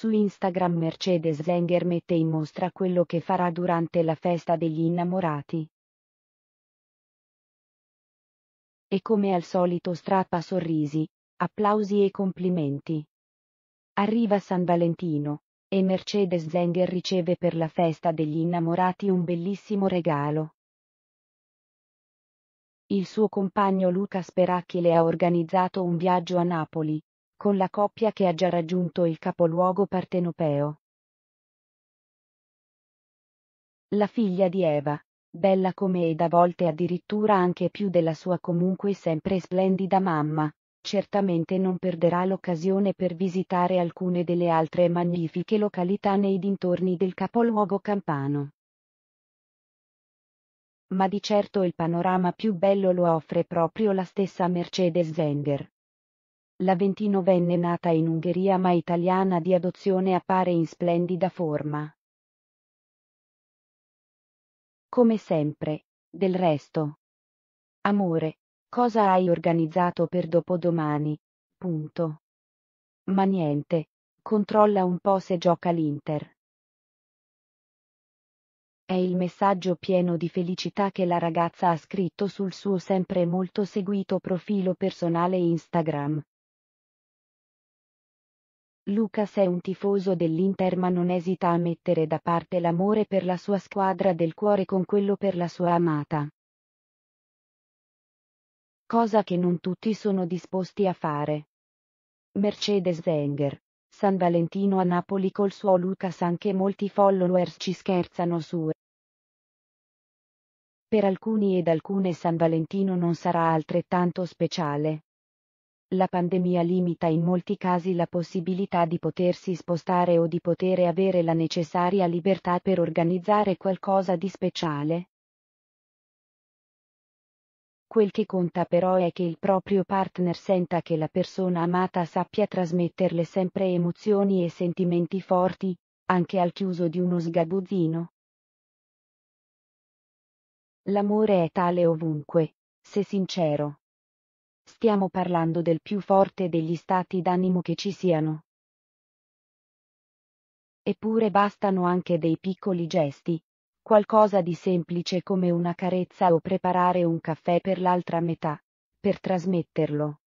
Su Instagram Mercedes Wenger mette in mostra quello che farà durante la festa degli innamorati. E come al solito strappa sorrisi, applausi e complimenti. Arriva San Valentino, e Mercedes Wenger riceve per la festa degli innamorati un bellissimo regalo. Il suo compagno Luca Speracchi le ha organizzato un viaggio a Napoli, con la coppia che ha già raggiunto il capoluogo partenopeo. La figlia di Eva, bella come ed a volte addirittura anche più della sua comunque sempre splendida mamma, certamente non perderà l'occasione per visitare alcune delle altre magnifiche località nei dintorni del capoluogo campano. Ma di certo il panorama più bello lo offre proprio la stessa Mercedes Wenger. La ventinovenne nata in Ungheria ma italiana di adozione appare in splendida forma. Come sempre, del resto. Amore, cosa hai organizzato per dopodomani? Punto. Ma niente, controlla un po' se gioca l'Inter. È il messaggio pieno di felicità che la ragazza ha scritto sul suo sempre molto seguito profilo personale Instagram. Lucas è un tifoso dell'Inter ma non esita a mettere da parte l'amore per la sua squadra del cuore con quello per la sua amata. Cosa che non tutti sono disposti a fare. Mercedes Wenger. San Valentino a Napoli col suo Lucas anche molti followers ci scherzano su. Per alcuni ed alcune San Valentino non sarà altrettanto speciale. La pandemia limita in molti casi la possibilità di potersi spostare o di poter avere la necessaria libertà per organizzare qualcosa di speciale. Quel che conta però è che il proprio partner senta che la persona amata sappia trasmetterle sempre emozioni e sentimenti forti, anche al chiuso di uno sgabuzzino. L'amore è tale ovunque, se sincero. Stiamo parlando del più forte degli stati d'animo che ci siano. Eppure bastano anche dei piccoli gesti, qualcosa di semplice come una carezza o preparare un caffè per l'altra metà, per trasmetterlo.